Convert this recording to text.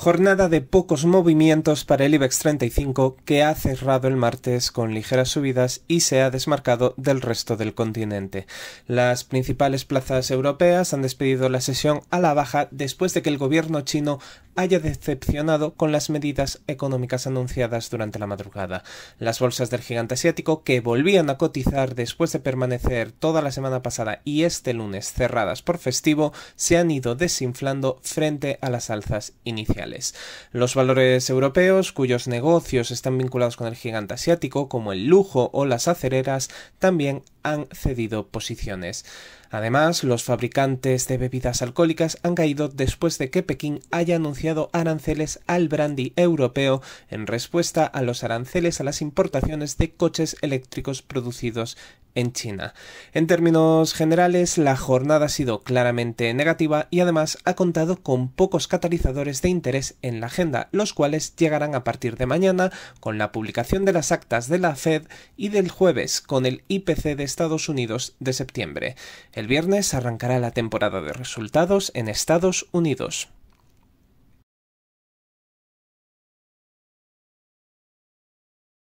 Jornada de pocos movimientos para el IBEX 35 que ha cerrado el martes con ligeras subidas y se ha desmarcado del resto del continente. Las principales plazas europeas han despedido la sesión a la baja después de que el gobierno chino haya decepcionado con las medidas económicas anunciadas durante la madrugada. Las bolsas del gigante asiático, que volvían a cotizar después de permanecer toda la semana pasada y este lunes cerradas por festivo, se han ido desinflando frente a las alzas iniciales. Los valores europeos, cuyos negocios están vinculados con el gigante asiático, como el lujo o las acereras, también han cedido posiciones. Además, los fabricantes de bebidas alcohólicas han caído después de que Pekín haya anunciado aranceles al brandy europeo en respuesta a los aranceles a las importaciones de coches eléctricos producidos en China. En términos generales, la jornada ha sido claramente negativa y además ha contado con pocos catalizadores de interés en la agenda, los cuales llegarán a partir de mañana con la publicación de las actas de la Fed y del jueves con el IPC de Estados Unidos de septiembre. El viernes arrancará la temporada de resultados en Estados Unidos.